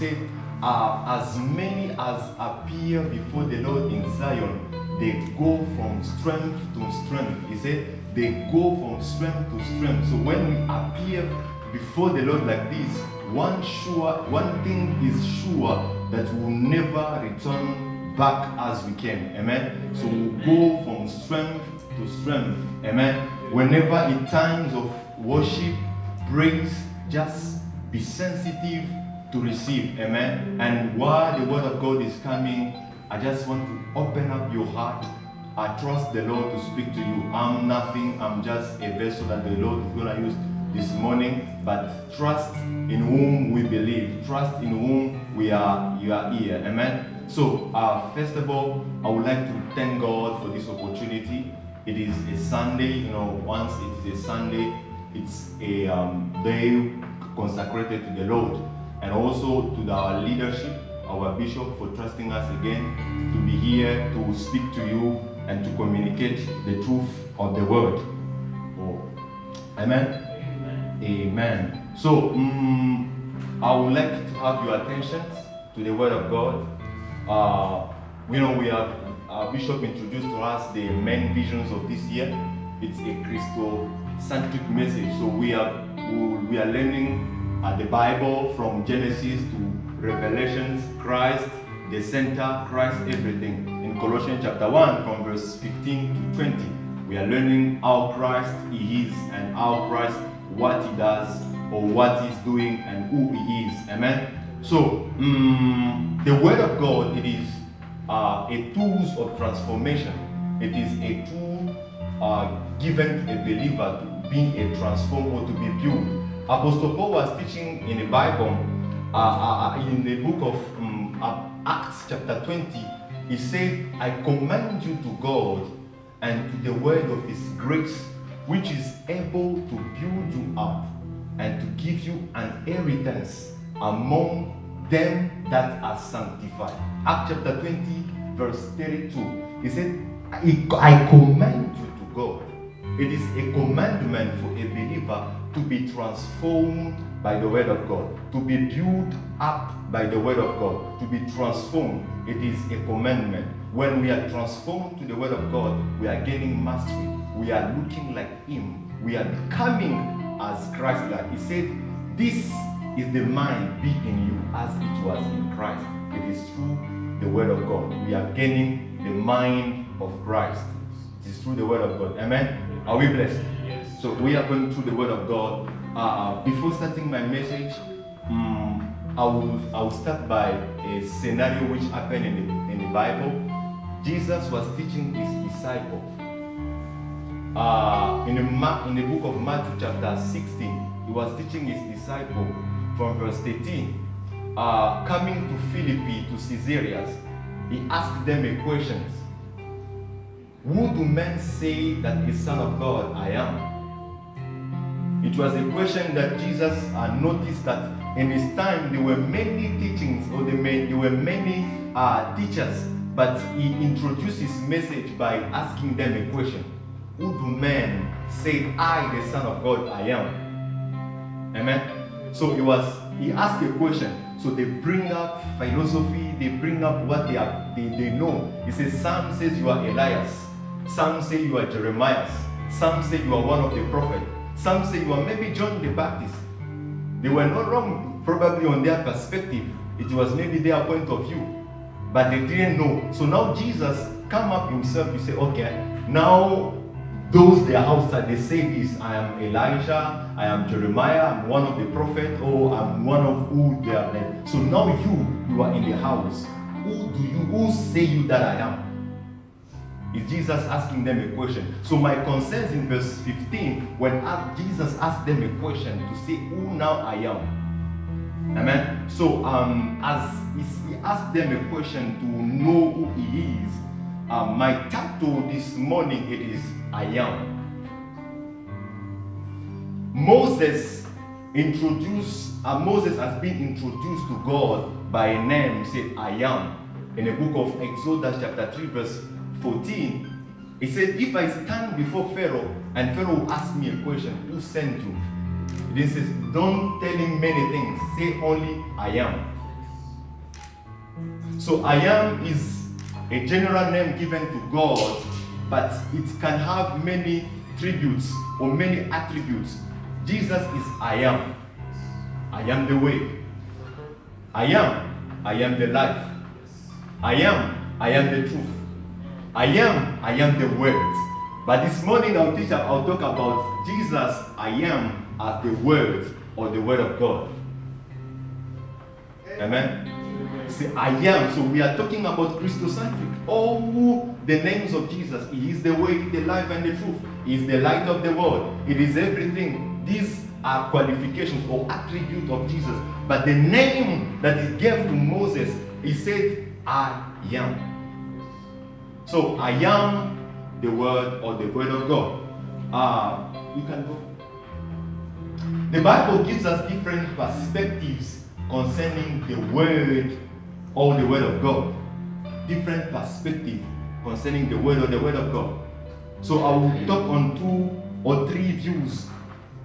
said, uh, As many as appear before the Lord in Zion, they go from strength to strength. He said, They go from strength to strength. So when we appear before the Lord like this, one sure, one thing is sure that we'll never return back as we came. Amen. So we'll go from strength to strength. Amen. Whenever in times of worship, praise, just be sensitive to receive. Amen. And while the word of God is coming, I just want to open up your heart. I trust the Lord to speak to you. I'm nothing, I'm just a vessel that the Lord is going to use this morning. But trust in whom we believe, trust in whom we are, you are here. Amen. So, uh, first of all, I would like to thank God for this opportunity. It is a Sunday, you know, once it is a Sunday, it's a um, day consecrated to the Lord and also to our leadership, our bishop, for trusting us again to be here to speak to you and to communicate the truth of the word. Oh. Amen. Amen. Amen. So, mm, I would like to have your attention to the Word of God. Uh, know, we have our Bishop introduced to us the main visions of this year. It's a Christocentric message. So we are we are learning uh, the Bible from Genesis to Revelations, Christ, the center, Christ, everything. In Colossians chapter 1, from verse 15 to 20, we are learning how Christ he is and how Christ what he does or what he's doing and who he is. Amen. So mm, the word of God it is uh, a tools of transformation. It is a tool uh, given to a believer to be a transformer or to be built. Apostle Paul was teaching in the Bible uh, uh, uh, in the book of um, uh, Acts chapter 20. He said, "I commend you to God and to the word of His grace, which is able to build you up and to give you an inheritance among them that are sanctified. Act chapter 20, verse 32. He said, I I commend you to God. It is a commandment for a believer to be transformed by the word of God, to be built up by the word of God, to be transformed. It is a commandment. When we are transformed to the word of God, we are gaining mastery. We are looking like Him. We are becoming as Christ like. He said, This is the mind be in you as it was in Christ. It is through the word of God. We are gaining the mind of Christ. It is through the word of God. Amen. Are we blessed? So we are going through the word of God. Uh, before starting my message, um, I will I will start by a scenario which happened in the, in the Bible. Jesus was teaching his disciple. Uh, in, the Ma- in the book of Matthew chapter 16, he was teaching his disciple from verse 13. Uh, coming to Philippi, to Caesarea, he asked them a question. Who do men say that the Son of God I am? It was a question that Jesus uh, noticed that in his time there were many teachings or there, were many uh, teachers, but he introduced his message by asking them a question. Who do men say I, the Son of God, I am? Amen. So he was he asked a question. So they bring up philosophy, they bring up what they are they, they know. He says, Some says you are Elias, some say you are Jeremiah, some say you are one of the prophets, some say you are maybe John the Baptist. They were not wrong, probably on their perspective. It was maybe their point of view. But they didn't know. So now Jesus come up himself, he say, okay, now those their outside they say this i am elijah i am jeremiah i'm one of the prophets or i'm one of who they are so now you you are in the house who do you who say you that i am is jesus asking them a question so my concerns in verse 15 when jesus asked them a question to say who now i am amen so um as he asked them a question to know who he is uh, my title this morning it is I am. Moses introduced, uh, Moses has been introduced to God by a name, say, I am. In the book of Exodus, chapter 3, verse 14, it said, If I stand before Pharaoh and Pharaoh will ask me a question, who sent you? This says, don't tell him many things. Say only I am. So I am is a general name given to God, but it can have many tributes or many attributes. Jesus is I am. I am the way. I am. I am the life. I am. I am the truth. I am. I am the word. But this morning I'll teach I'll talk about Jesus, I am as the word or the word of God. Amen. Say I am. So we are talking about Christocentric. Oh, All the names of Jesus. He is the way, the life, and the truth. He is the light of the world. It is everything. These are qualifications or attributes of Jesus. But the name that he gave to Moses, he said, I am. So I am the word or the word of God. Uh, you can go. The Bible gives us different perspectives concerning the word or the word of God. Different perspective concerning the word or the word of God. So I will talk on two or three views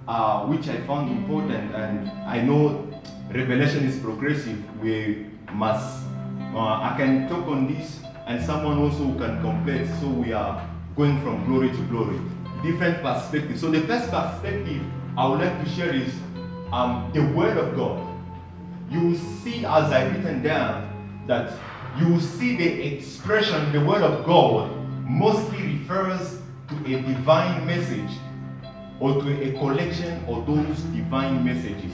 uh, which I found important, and I know revelation is progressive. We must. Uh, I can talk on this, and someone also can compare. So we are going from glory to glory. Different perspectives. So the first perspective I would like to share is um, the Word of God. You will see, as I written down, that you will see the expression, the Word of God, mostly refers to a divine message or to a collection of those divine messages.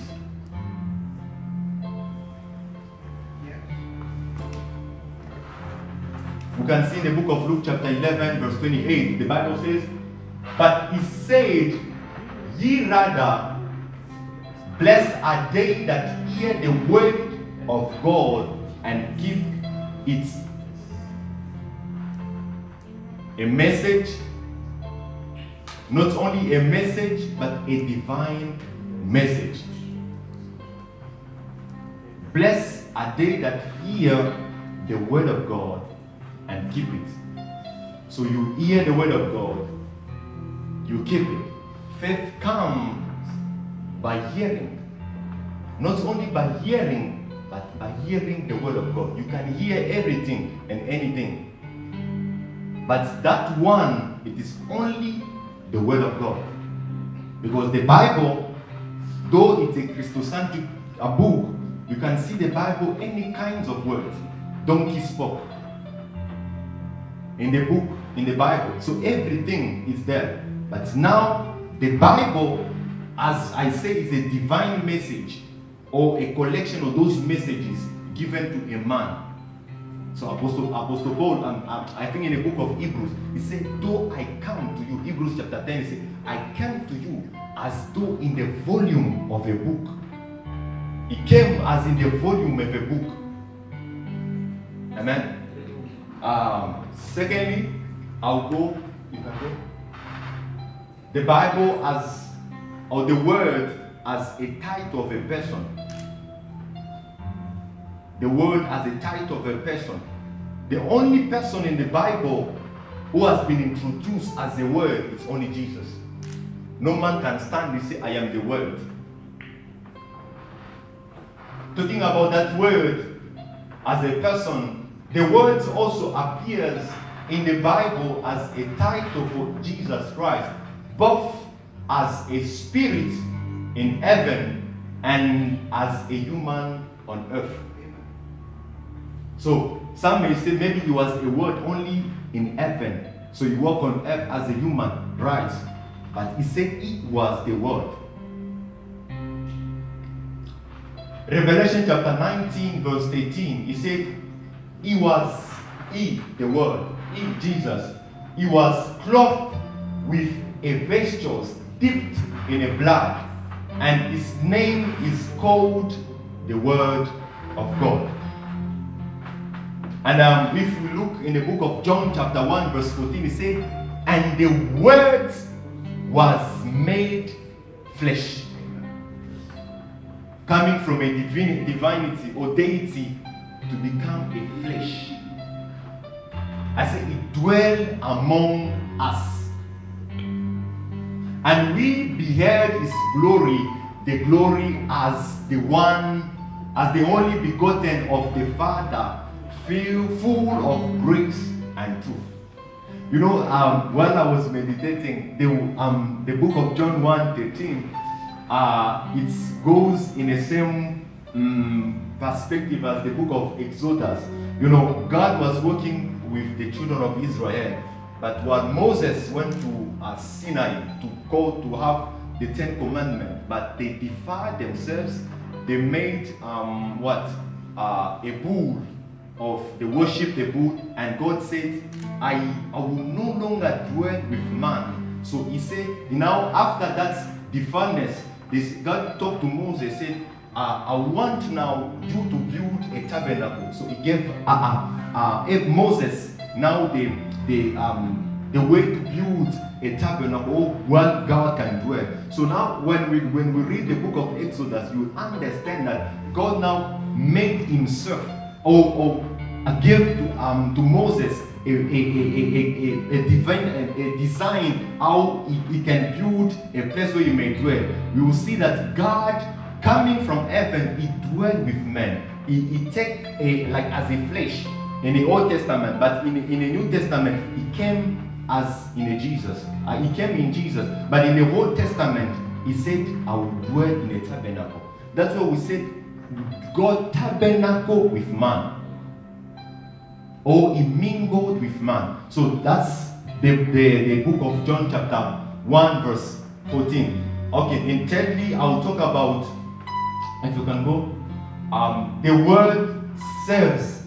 We can see in the book of Luke, chapter 11, verse 28, the Bible says, But he said, Ye rather, blessed are they that hear the word of God and keep it. A message, not only a message, but a divine message. Blessed are they that hear the word of God and keep it. So you hear the word of God, you keep it. Faith comes by hearing. Not only by hearing, but by hearing the word of God. You can hear everything and anything. But that one, it is only the word of God. Because the Bible, though it's a Christocentric a book, you can see the Bible any kinds of words. Donkey spoke, in the book, in the Bible. So everything is there. But now, the Bible, as I say, is a divine message or a collection of those messages given to a man. So Apostle, Apostle Paul, um, um, I think in the book of Hebrews, he said, though I come to you, Hebrews chapter 10, he said, I came to you as though in the volume of a book. He came as in the volume of a book. Amen. Um, secondly, I'll go, you can go. The Bible as, or the word as a title of a person. The word as a title of a person. The only person in the Bible who has been introduced as the word is only Jesus. No man can stand and say, I am the word. Talking about that word as a person, the words also appears in the Bible as a title for Jesus Christ, both as a spirit in heaven and as a human on earth. So some may say maybe he was a word only in heaven. So he walked on earth as a human, right? But he said it was the word. Revelation chapter 19, verse 18, he said, He was, He, the Word, He, Jesus, He was clothed with a vesture dipped in a blood, and His name is called the Word of God. And um, if we look in the book of John, chapter 1, verse 14, it says, And the Word was made flesh coming from a divinity or deity to become a flesh. I say it dwell among us. And we beheld his glory, the glory as the one, as the only begotten of the Father, filled full of grace and truth. You know, um, while I was meditating, the, um, the book of John 1 13, uh, it goes in the same um, perspective as the book of Exodus. You know, God was working with the children of Israel, but when Moses went to uh, Sinai to go to have the Ten Commandments, but they defied themselves, they made um, what? Uh, a bull of they worship the bull, and God said, I, I will no longer dwell with man. So he said, now after that defilement, this, God talked to Moses, said, uh, I want now you to build a tabernacle. So he gave uh, uh, uh, Moses now the, the, um, the way to build a tabernacle where God can dwell. So now when we, when we read the book of Exodus, you understand that God now made himself or, or gave to, um, to Moses a, a, a, a, a, divine a, a design how he, he can build a place where he may dwell. We will see that God coming from heaven, he dwelled with men. He, he take a like as a flesh in the Old Testament, but in, in the New Testament, he came as in a Jesus. Uh, he came in Jesus. But in the Old Testament, he said, I will dwell in a tabernacle. That's why we said God tabernacle with man. Or he mingled with man. So that's the, the, the book of John chapter 1 verse 14. Okay, and thirdly, I'll talk about, if you can go, um, the word serves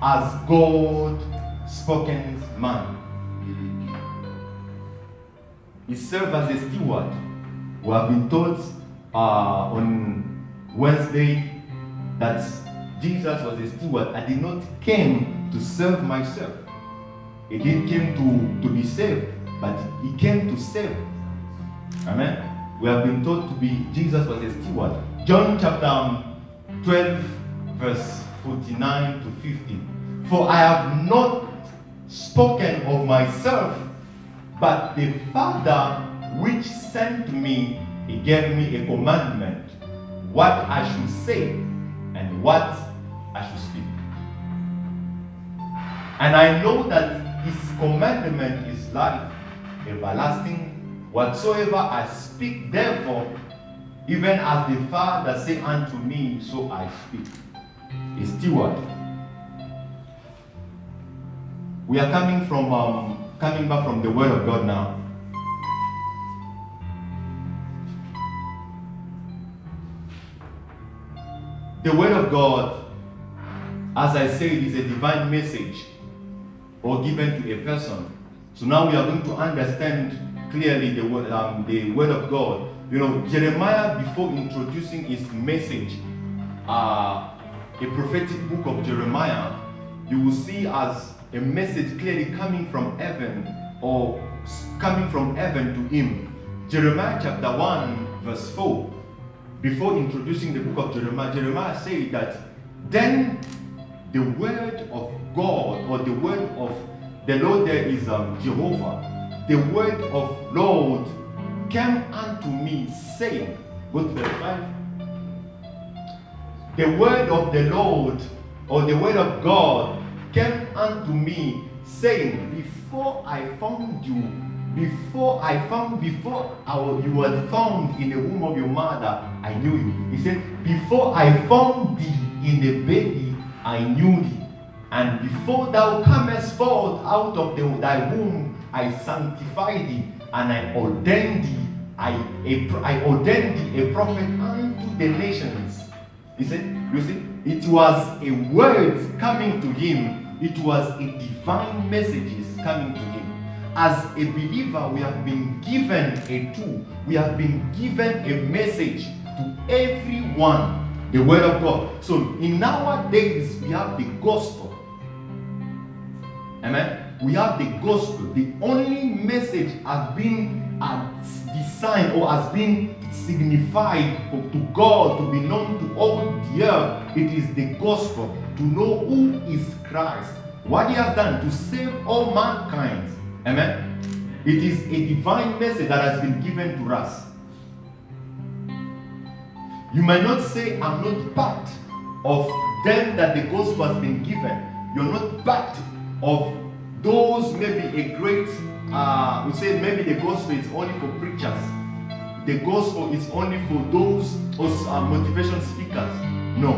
as God spoken man. He serves as a steward. We have been told uh, on Wednesday that Jesus was a steward. I did not came to serve myself. He didn't came to, to be saved, but he came to save. Amen. We have been taught to be Jesus was a steward. John chapter 12, verse 49 to 50. For I have not spoken of myself, but the Father which sent me, he gave me a commandment, what I should say and what I should speak. And I know that his commandment is life, everlasting. Whatsoever I speak, therefore, even as the Father say unto me, so I speak. A steward. We are coming from um, coming back from the Word of God now. The Word of God, as I said, is a divine message or given to a person. So now we are going to understand clearly the um, the word of God. You know, Jeremiah, before introducing his message, uh, a prophetic book of Jeremiah, you will see as a message clearly coming from heaven or coming from heaven to him. Jeremiah chapter 1, verse 4. Before introducing the book of Jeremiah, Jeremiah said that then the word of God or the word of the Lord there is um, Jehovah. The word of Lord came unto me saying, go to verse 5. The word of the Lord or the word of God came unto me saying, Before I found you, before I found, before I, you were found in the womb of your mother, I knew you. He said, Before I found thee in the belly, I knew thee. And before thou comest forth out of the, thy womb, I sanctified thee, and I ordained thee, I, a, I ordained thee a prophet unto the nations. He said, you see, it was a word coming to him. It was a divine messages coming to him. As a believer, we have been given a tool. We have been given a message to everyone. The word of God. So in our days, we have the gospel. Amen. We have the gospel. The only message has been designed or has been signified to God to be known to all the earth. It is the gospel. to know who is Christ, what he has done to save all mankind. Amen. It is a divine message that has been given to us. You might not say, I'm not part of them that the gospel has been given. You're not part of those, maybe a great, uh, we say maybe the gospel is only for preachers. The gospel is only for those uh, motivation speakers. No,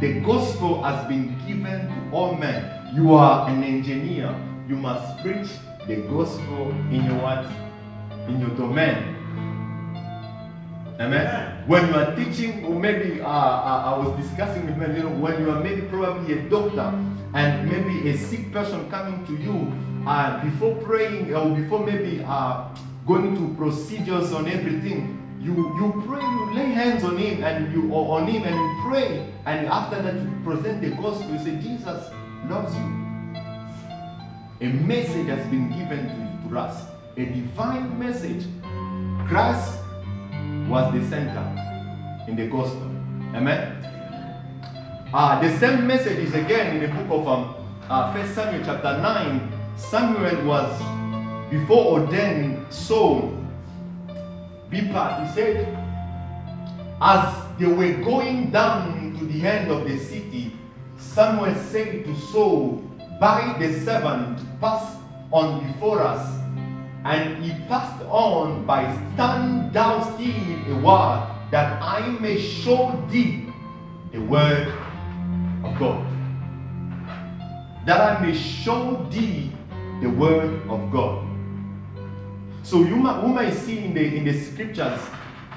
the gospel has been given to all men. You are an engineer. You must preach the gospel in your what? In your domain. Amen. When you are teaching, or maybe uh, uh, I was discussing with my little, when you are maybe probably a doctor and maybe a sick person coming to you, uh, before praying or before maybe uh, going to procedures on everything, you you pray, you lay hands on him and you or on him and you pray, and after that you present the gospel. You say Jesus loves you. A message has been given to, to us, a divine message. Christ was the center in the gospel. Amen. Uh, the same message is again in the book of um, uh, 1 Samuel chapter 9. Samuel was before ordained Saul be part. He said, as they were going down to the end of the city, Samuel said to Saul, By the servant pass on before us and he passed on by stand thou still a while, that I may show thee the word of God. That I may show thee the word of God. So you might, you might see in the in the scriptures,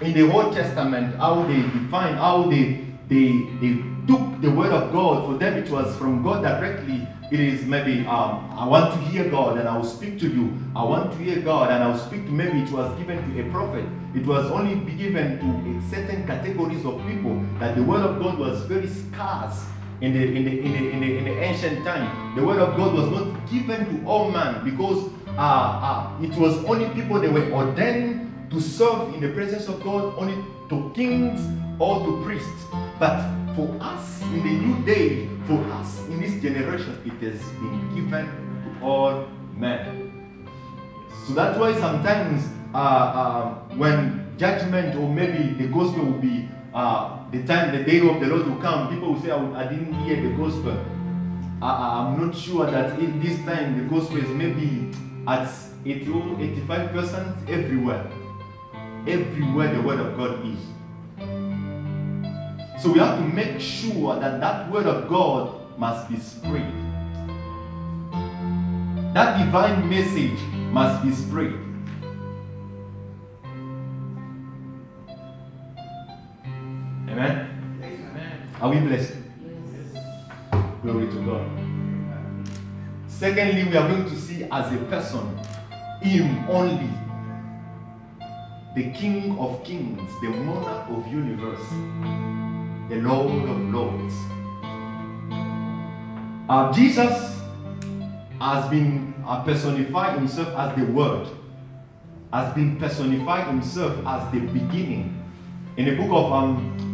in the Old Testament, how they define, how they they they took the word of God. For them, it was from God directly it is maybe um, I want to hear God and I will speak to you. I want to hear God and I will speak to maybe it was given to a prophet. It was only given to certain categories of people that the word of God was very scarce in the in the in the, in the, in the ancient time. The word of God was not given to all man because uh, uh, it was only people that were ordained to serve in the presence of God, only to kings or to priests. But for us in the new day, for us in this generation, it has been given to all men. So that's why sometimes uh, uh, when judgment or maybe the gospel will be uh, the time, the day of the Lord will come, people will say, I, I didn't hear the gospel. I, am not sure that in this time the gospel is maybe at 80, 85% everywhere. Everywhere the word of God is. So we have to make sure that that word of God must be spread. That divine message must be spread. Amen? Amen. Are we blessed? Yes. Glory to God. Secondly, we are going to see as a person, Him only, the King of Kings, the Monarch of Universe the Lord of Lords. Uh, Jesus has been uh, personified himself as the Word, has been personified himself as the beginning. In the book of um,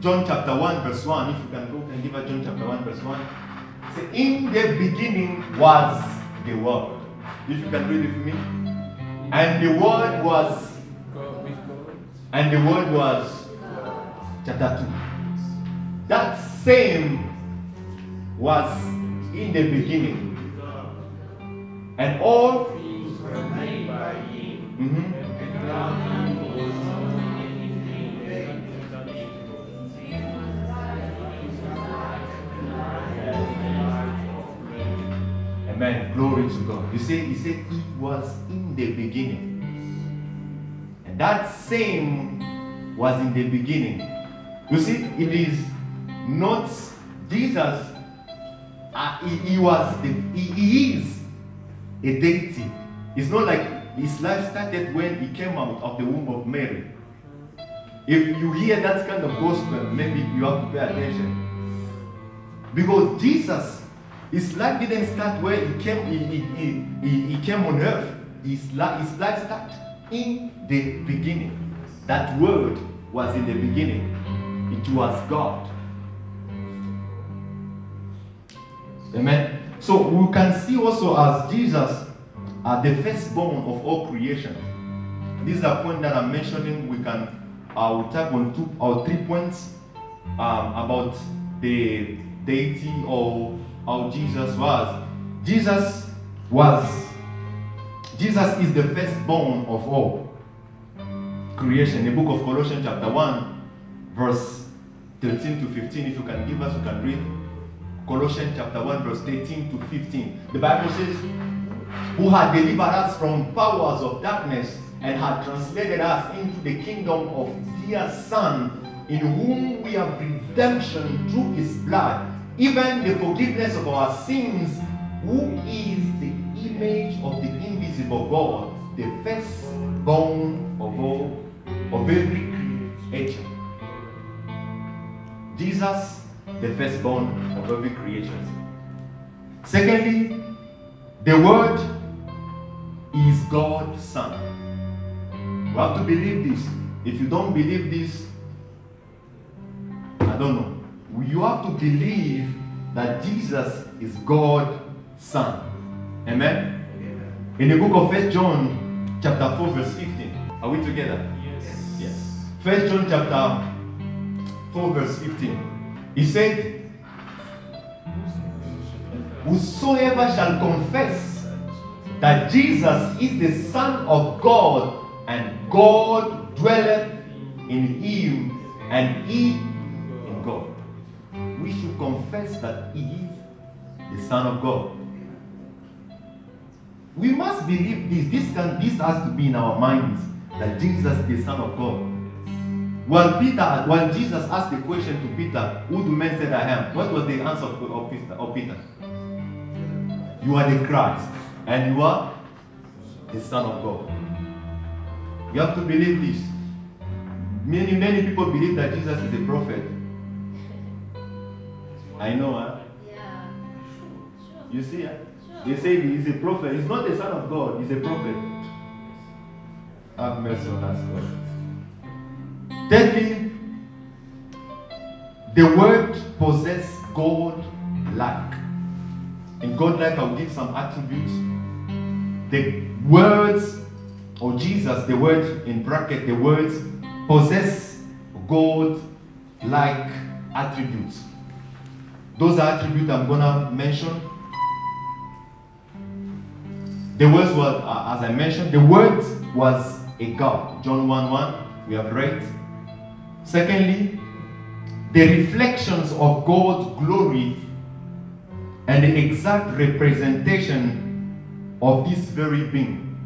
John chapter 1 verse 1, if you can go and give us John chapter 1 verse 1, say, in the beginning was the Word. If you can read it for me. And the Word was, and the Word was, chapter 2. That same was in the beginning. And all things were made by him. Mm-hmm. Amen. Glory to God. You see, he said it was in the beginning. And that same was in the beginning. You see, it is not Jesus. Uh, he, he, was the, he, he is a deity. It's not like his life started when he came out of the womb of Mary. If you hear that kind of gospel, maybe you have to pay attention. Because Jesus, his life didn't start where he came, he, he, he, he came on earth. His life, his life started in the beginning. That word was in the beginning. It was God. Amen. So we can see also as Jesus are the firstborn of all creation. This is a point that I'm mentioning. We can I will tap on two or three points um, about the deity or how Jesus was. Jesus was Jesus is the firstborn of all creation. The book of Colossians, chapter 1, verse 13 to 15. If you can give us, you can read. Colossians chapter 1, verse 13 to 15. The Bible says, Who had delivered us from powers of darkness and had translated us into the kingdom of dear Son, in whom we have redemption through his blood, even the forgiveness of our sins, who is the image of the invisible God, the firstborn of all, of every creature. Jesus, the firstborn of every creation. Secondly, the Word is God's Son. You have to believe this. If you don't believe this, I don't know. You have to believe that Jesus is God's Son. Amen. In the book of First John, chapter 4, verse 15. Are we together? Yes. Yes. First John chapter 4, verse 15. He said, Whosoever shall confess that Jesus is the Son of God, and God dwelleth in him, and he. We should confess that he is the Son of God. We must believe this. This can this has to be in our minds that Jesus is the Son of God. When Peter, when Jesus asked the question to Peter, "Who do men say that I am?" What was the answer of Peter? Of Peter? You are the Christ, and you are the Son of God. You have to believe this. Many, many people believe that Jesus is a prophet. I know, huh? Yeah. You see? They say he's a prophet. He's not the son of God, he's a prophet. Have mercy on us, God. Thirdly, the word possess God like. In God like, I'll give some attributes. The words, of Jesus, the word in bracket, the words possess God like attributes. Those are attributes I'm gonna mention. The words were, uh, as I mentioned, the word was a God. John 1 1, we have read. Secondly, the reflections of God's glory and the exact representation of this very being.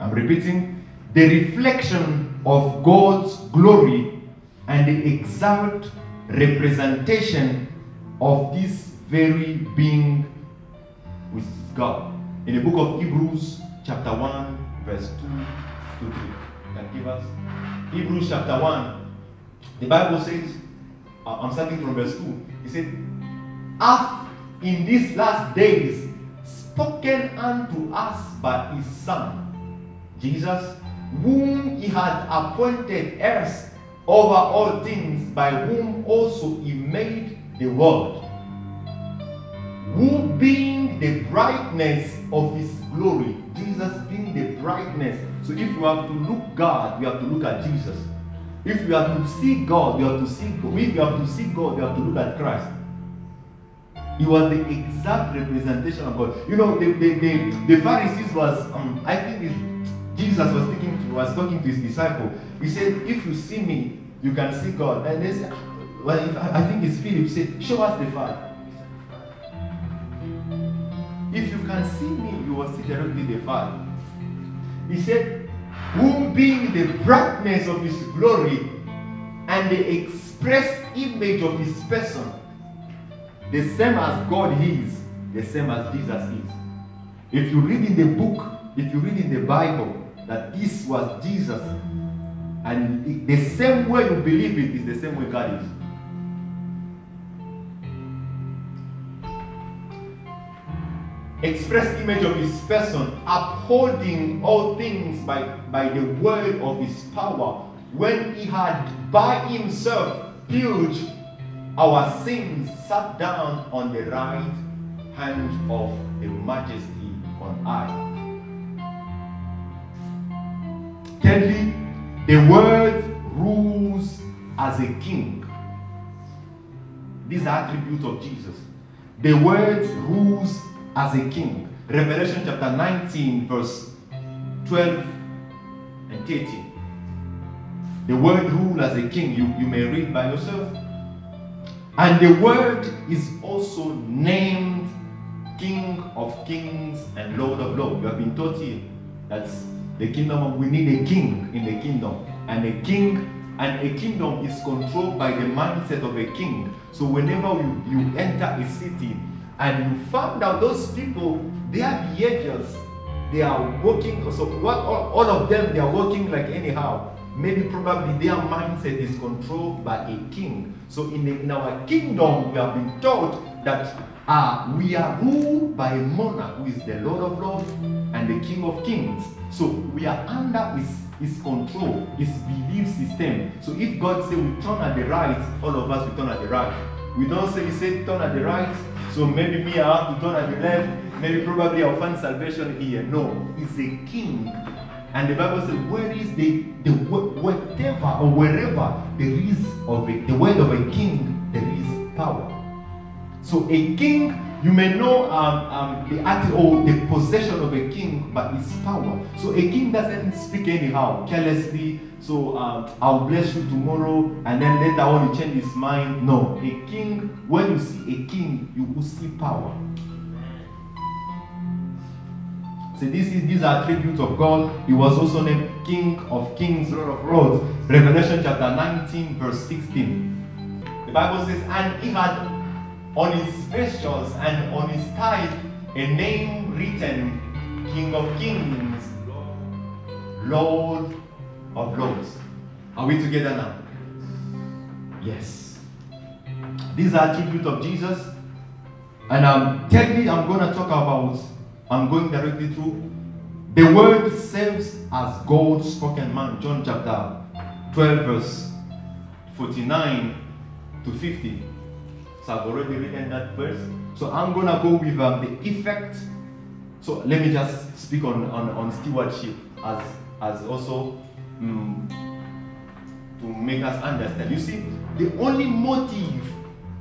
I'm repeating, the reflection of God's glory and the exact representation of this very being which is God. In the book of Hebrews, chapter 1, verse 2 to 3. Can give us? Hebrews chapter 1. The Bible says, uh, I'm starting from verse 2. It said, Hath in these last days spoken unto us by his Son, Jesus, whom he had appointed heirs over all things, by whom also he made the world who being the brightness of his glory, Jesus being the brightness. So if you have to look God, you have to look at Jesus. If you have to see God, you have to see God. If you have to see God, you have to look at Christ. He was the exact representation of God. You know, the, the, the, the Pharisees was, um, I think Jesus was to, was talking to his disciple. He said, if you see me, you can see God. And they said, well, I think it's Philip said, show us the Father. If you can see me, you will see directly the Father. He said, Whom being the brightness of his glory and the express image of his person, the same as God is, the same as Jesus is. If you read in the book, if you read in the Bible that this was Jesus, and the same way you believe it is the same way God is. Express image of his person, upholding all things by, by the word of his power, when he had by himself purged our sins, sat down on the right hand of the majesty on high. Thirdly, the word rules as a king. These are attributes of Jesus. The word rules as a king. Revelation chapter 19, verse 12 and 13. The word rule as a king, you, you may read by yourself. And the word is also named King of Kings and Lord of Lords. You have been taught here that the kingdom of, we need a king in the kingdom. And a king and a kingdom is controlled by the mindset of a king. So whenever you, you enter a city and you find out those people, their behaviors, they are working. So what all, all of them they are working like anyhow. Maybe probably their mindset is controlled by a king. So in, the, in our kingdom, we have been taught that uh, we are ruled by a monarch who is the Lord of Lords and the King of Kings. So we are under his, his control, his belief system. So if God say we turn at the right, all of us we turn at the right. We don't say he said turn at the right, so maybe me I have to turn at the left. Maybe probably I'll find salvation here. No, he's a king. And the Bible says, where is the, the whatever or wherever there is of a, the word of a king, there is power. So a king you may know um, um, the the possession of a king, but it's power. So a king doesn't speak anyhow, carelessly. So um, I'll bless you tomorrow, and then later on he change his mind. No, a king. When you see a king, you will see power. So this is these are attributes of God. He was also named King of Kings, Lord of Lords. Revelation chapter 19, verse 16. The Bible says, and he had on his vestures and on his thigh a name written King of Kings, Lord of Lords. Are we together now? Yes. These are attributes of Jesus. And um, thirdly, I'm going to talk about, I'm going directly through. The word serves as God's spoken man. John chapter 12, verse 49 to 50. So I've already written that verse. So I'm gonna go with um, the effect. So let me just speak on, on, on stewardship as as also um, to make us understand. You see, the only motive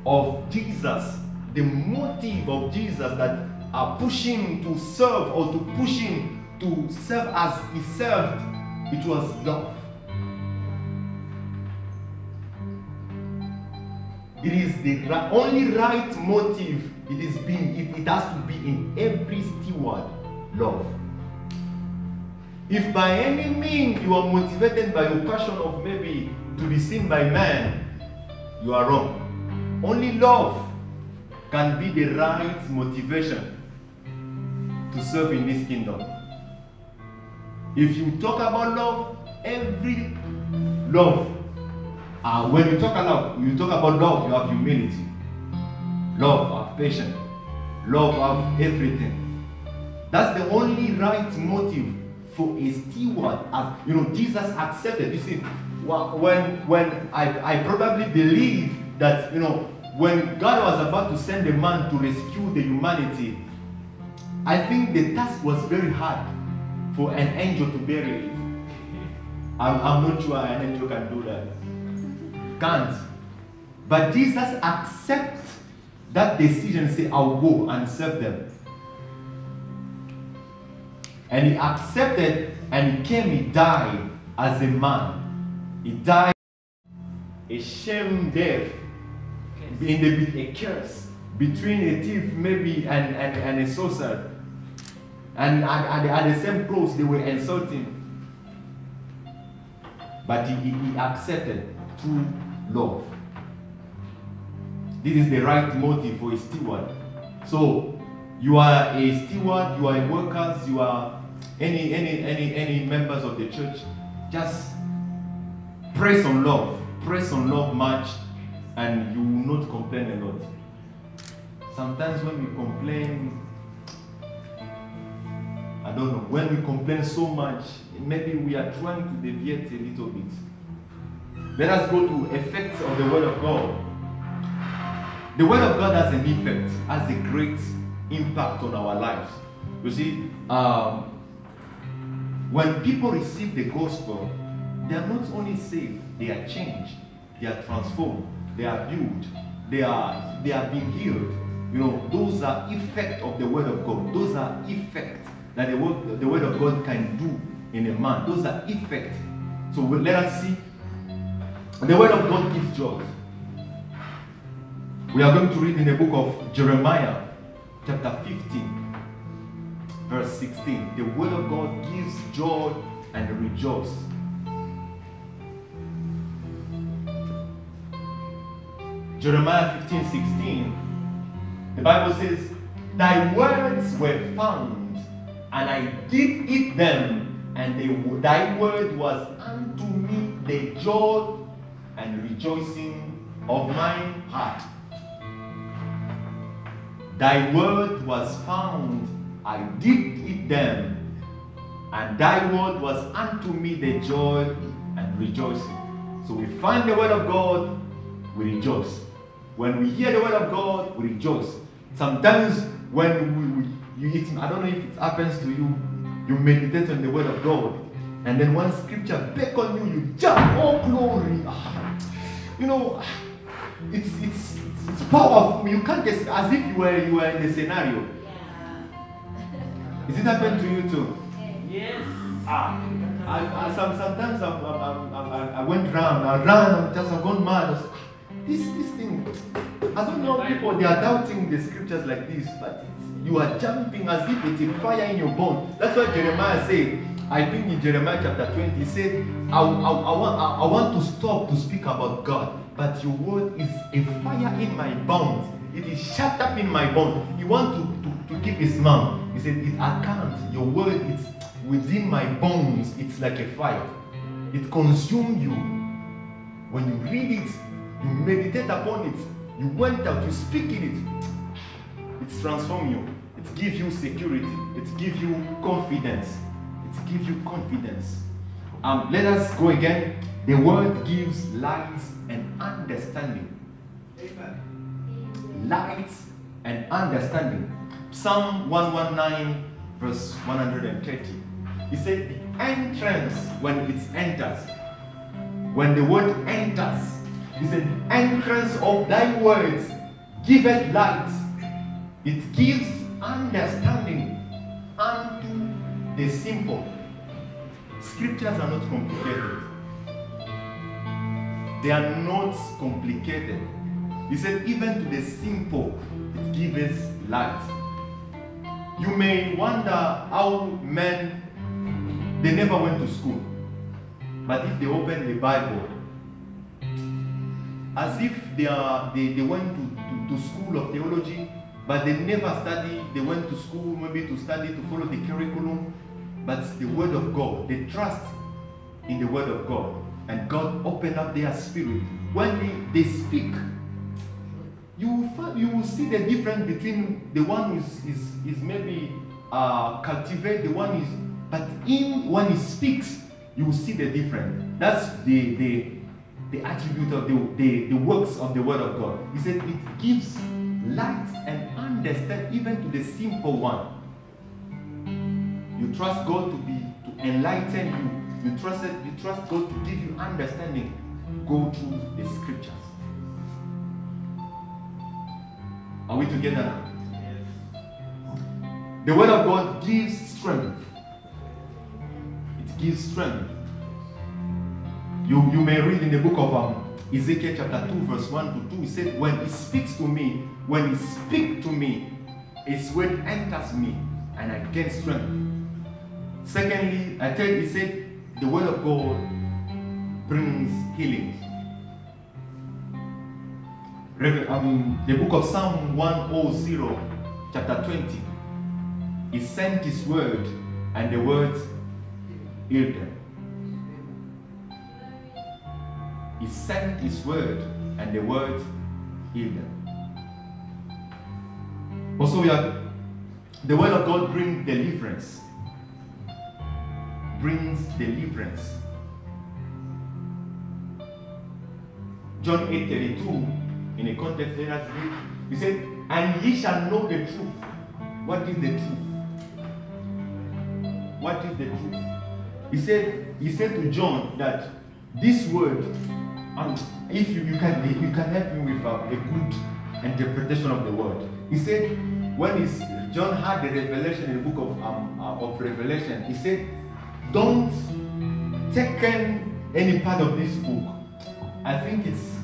of Jesus, the motive of Jesus that are pushing to serve or to push him to serve as he served, it was love. It is the only right motive. It is being. It, it has to be in every steward love. If by any means you are motivated by your passion of maybe to be seen by man, you are wrong. Only love can be the right motivation to serve in this kingdom. If you talk about love, every love uh, when you talk about you talk about love, you have humility, love, have patience, love, have everything. That's the only right motive for a steward. As you know, Jesus accepted. You see, when when I, I probably believe that you know when God was about to send a man to rescue the humanity, I think the task was very hard for an angel to bury it. I'm, I'm not sure an angel can do that can't. But Jesus accepts that decision and say, I'll go and serve them. And he accepted and he came, he died as a man. He died a shame death in the a curse between a thief maybe and, and, and a sorcerer. And at, at, the same close they were insulting. But he, he accepted through love. This is the right motive for a steward. So you are a steward, you are workers, you are any any any any members of the church. Just press on love, press on love much, and you will not complain a lot. Sometimes when we complain, I don't know, when we complain so much, maybe we are trying to deviate a little bit. Let us go to effects of the Word of God. The Word of God has an effect, has a great impact on our lives. You see, um, when people receive the gospel, they are not only saved, they are changed, they are transformed, they are built, they are they are being healed. You know, those are effect of the word of God. Those are effect that the word, the word of God can do in a man. Those are effect. So let us see. The word of God gives joy. We are going to read in the book of Jeremiah, chapter 15, verse 16. The word of God gives joy and rejoice. Jeremiah 15, 16. The Bible says, Thy words were found, and I did eat them, and they, thy word was unto me the joy and rejoicing of mine heart. Thy word was found, I did eat them, and thy word was unto me the joy and rejoicing. So we find the word of God, we rejoice. When we hear the word of God, we rejoice. Sometimes when we, we you eat, I don't know if it happens to you, you meditate on the word of God, and then one scripture beckon you, you jump, oh glory. Ah, you know, it's it's it's powerful. You can't just as if you were you were in the scenario. Yeah. Is it happened to you too? Yes. Ah, I, I, some, sometimes I'm, I'm, I'm, i I went round, I ran, I'm just I've gone mad. I was, this this thing. I don't know people they are doubting the scriptures like this, but you are jumping as if it's a fire in your bone. That's what Jeremiah said. I think in Jeremiah chapter 20, he said, I, I, I, want, I, I want to stop to speak about God, but your word is a fire in my bones. It is shut up in my bones. You want to, to, to keep his mouth. He said, it, I can't. Your word is within my bones. It's like a fire. It consumes you. When you read it, you meditate upon it, you went out, you speak in it, it's transform you. It gives you security. It gives you confidence. It gives you confidence. Um, let us go again. The word gives light and understanding. Amen. Light and understanding. Psalm 119, verse 130. He said, The entrance, when it enters, when the word enters, he said, entrance of thy words giveth light. It gives understanding unto the simple. Scriptures are not complicated. They are not complicated. He said, even to the simple, it gives light. You may wonder how men they never went to school. But if they open the Bible, as if they are they, they went to, to, to school of theology, but they never study, they went to school maybe to study to follow the curriculum, but the word of God, they trust in the word of God. And God opened up their spirit. When they, they speak, you will, find, you will see the difference between the one who is, is, is maybe uh, cultivate, the one is, but in when he speaks, you will see the difference. That's the, the, the attribute of the, the, the works of the word of God. He said it gives light and understand even to the simple one. You trust God to be to enlighten you. You trust it, you trust God to give you understanding. Go through the scriptures. Are we together now? The word of God gives strength. It gives strength. You, you may read in the book of um, Ezekiel chapter 2, verse 1 to 2. He said, When he speaks to me, when he speaks to me, his word enters me and I gain strength. Secondly, I tell he said, the word of God brings healing. Um, the book of Psalm 100, chapter 20. He sent his word, and the words healed them. He sent his word, and the word healed them. Also, we are the word of God brings deliverance. Brings deliverance. John 8 32, in a context, let us read. He said, And ye shall know the truth, what is the truth? What is the truth? He said, he said to John that this word, and if you, you can you can help me with a, a good interpretation of the word. He said, when John had the revelation in the book of um, uh, of Revelation, he said, don't take any part of this book. I think it's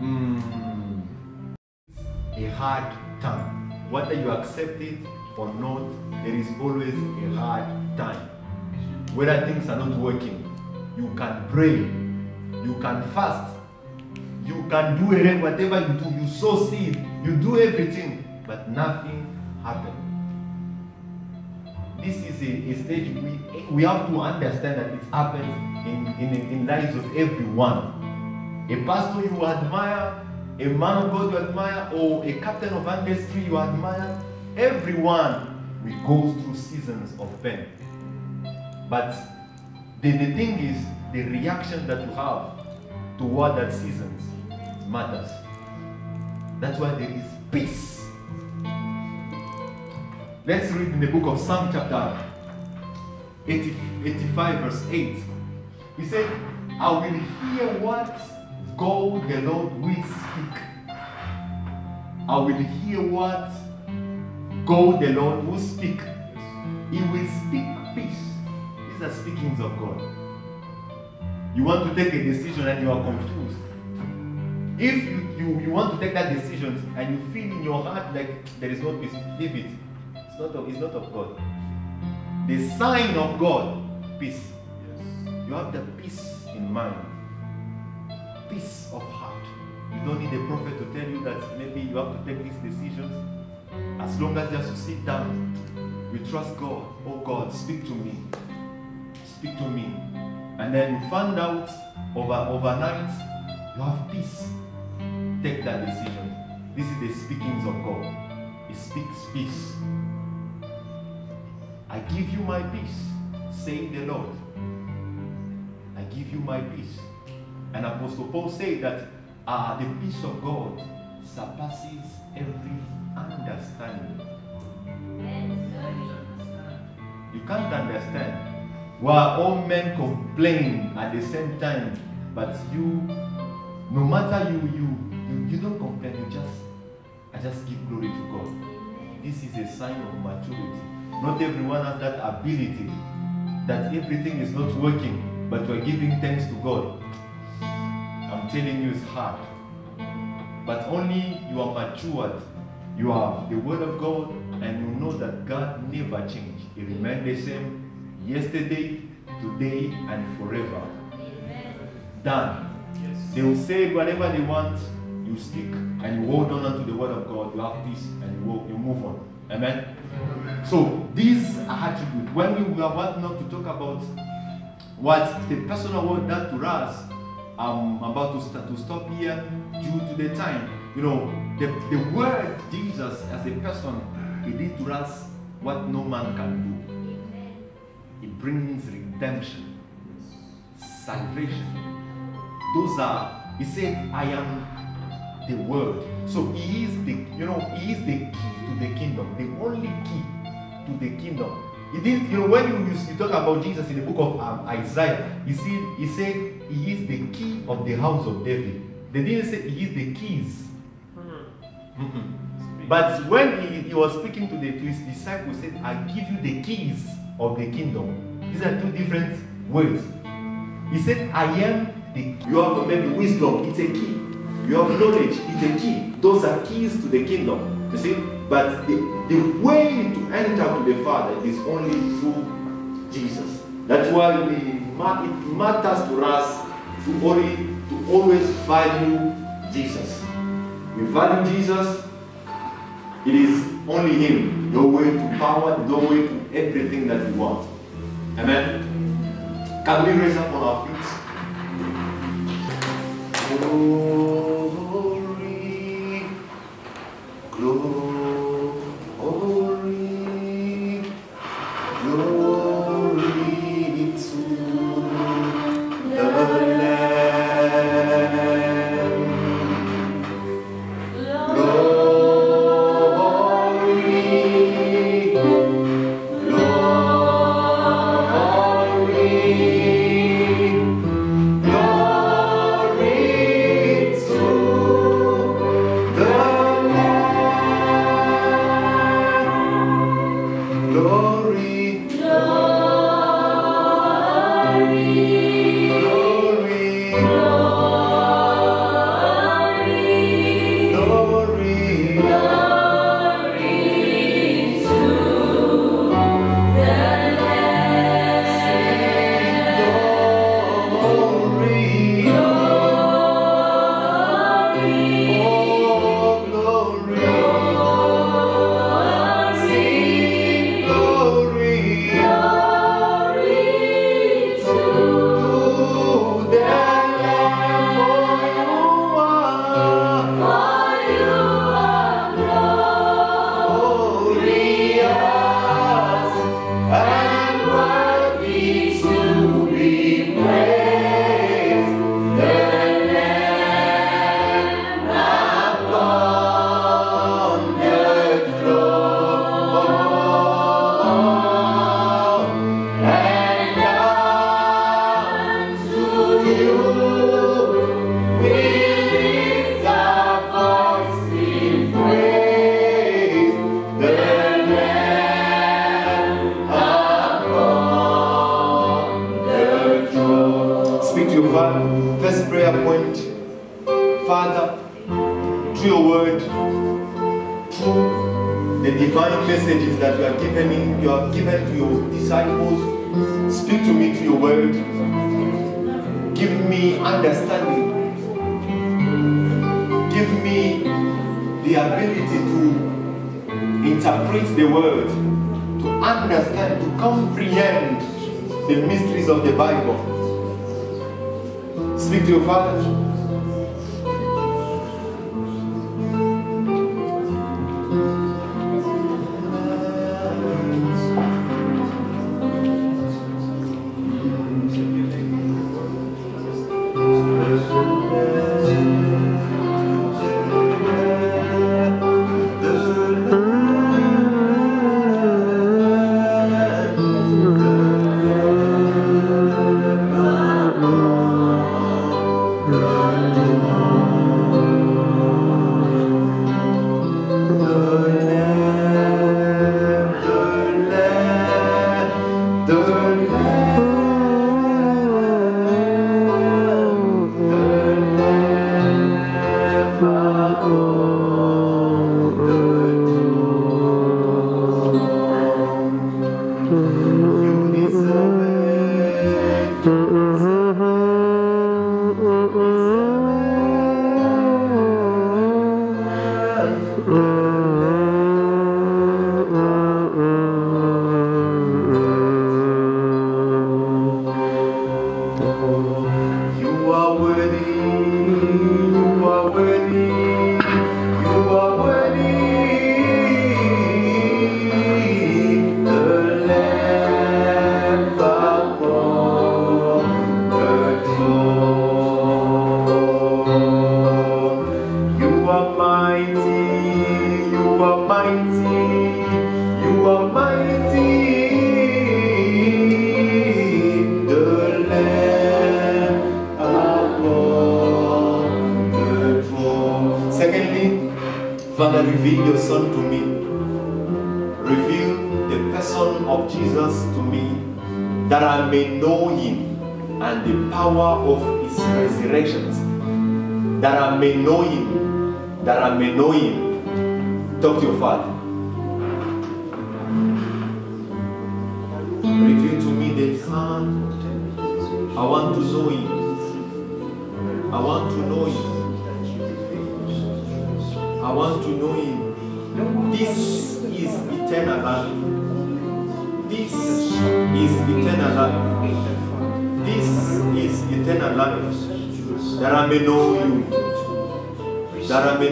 mm, a hard time. Whether you accept it or not, there is always a hard time. Whether things are not working, you can pray, you can fast, you can do whatever you do, you sow seed, you do everything, but nothing happens. This is a, a stage we, we have to understand that it happens in, in, in lives of everyone. A pastor you admire, a man of God you admire, or a captain of industry you admire, everyone we go through seasons of pain. But the, the thing is, the reaction that you have toward that seasons matters. That's why there is peace. Let's read in the book of Psalm chapter 80, 85, verse 8. He said, I will hear what God the Lord will speak. I will hear what God the Lord will speak. He will speak peace. These are speakings of God. You want to take a decision and you are confused. If you, you, you want to take that decision and you feel in your heart like there is no peace, leave it. It's not of, it's not of God. The sign of God, peace. You have the peace in mind, peace of heart. You don't need a prophet to tell you that maybe you have to take these decisions. As long as just you sit down, we trust God. Oh God, speak to me. Speak to me. And then you find out over overnight, you have peace. Take that decision. This is the speakings of God. He speaks peace. I give you my peace, saying the Lord. I give you my peace. And Apostle Paul said that uh, the peace of God surpasses every understanding. You can't understand. While all men complain at the same time, but you, no matter you, you, you, you don't complain. You just, I just give glory to God. This is a sign of maturity. Not everyone has that ability. That everything is not working, but we're giving thanks to God. I'm telling you, it's hard. But only you are matured. You have the word of God, and you know that God never changed. He remained the same yesterday, today, and forever. Done. They will say whatever they want, you stick and you hold on to the word of God, you have peace, and you, will, you move on. Amen. So these are attributes, when we are about not to talk about what the personal word done to us, I'm about to start to stop here due to the time. You know, the, the word Jesus as a person, he did to us what no man can do. It brings redemption, salvation. Those are, he said, I am the word. So he is the, you know, he is the key to the kingdom, the only key to the kingdom. He didn't, you know, when you, you talk about Jesus in the book of um, Isaiah, he said, he said he is the key of the house of David. They didn't say he is the keys. Mm-mm. But when he, he was speaking to, the, to his disciples, he said, I give you the keys of the kingdom. These are two different words. He said, I am the you have maybe wisdom, it's a key. You have knowledge, is a key. Those are keys to the kingdom. You see? But the, the way to enter to the Father is only through Jesus. That's why we, it matters to us to, only, to always value Jesus. We value Jesus, it is only Him, the way to power, the way to everything that we want. Amen. Can we raise up on our feet? Glory, glory,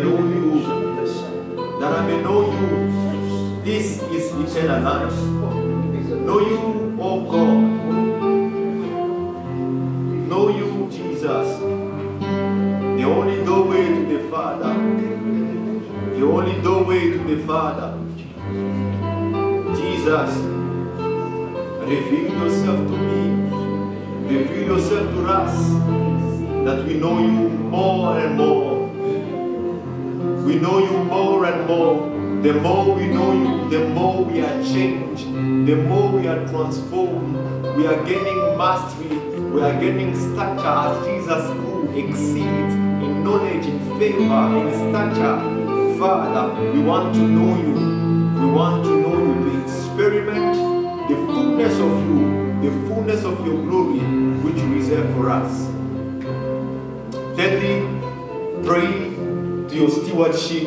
know you, that I may know you. This is eternal life. Know you, O God. Know you, Jesus. The only doorway to the Father. The only doorway to the Father. Jesus, reveal yourself to me. Reveal yourself to us that we know you more and more. We know you more and more. The more we know you, the more we are changed, the more we are transformed. We are gaining mastery, we are gaining stature as Jesus who exceeds in knowledge, in favor, in stature. Father, we want to know you. We want to know you, the experiment, the fullness of you, the fullness of your glory, which you reserve for us. Thirdly, stewardship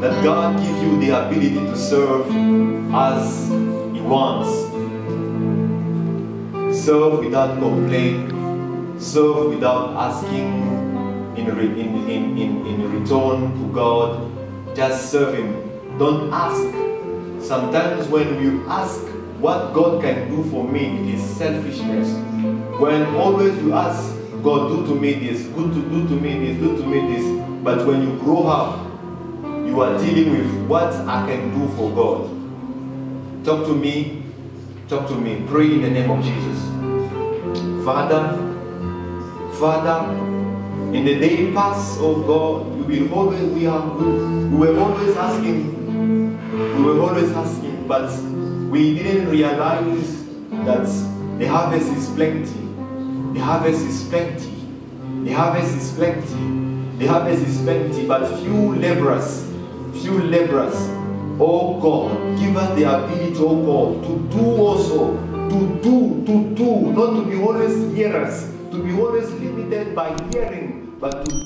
that God give you the ability to serve as He wants. Serve without complaint. Serve without asking in, in, in, in, in return to God. Just serve Him. Don't ask. Sometimes when you ask what God can do for me, it is selfishness. When always you ask God, do to me this, good to do to me this, do to me this. But when you grow up, you are dealing with what I can do for God. Talk to me. Talk to me. Pray in the name of Jesus. Father, Father, in the day past, oh God, we will always we are we were always asking, we were always asking, but we didn't realize that the harvest is plenty. The harvest is plenty. The harvest is plenty. The harvest is plenty, but few laborers, few laborers. Oh God, give us the ability, oh God, to do also, to do, to do, not to be always hearers, to be always limited by hearing, but to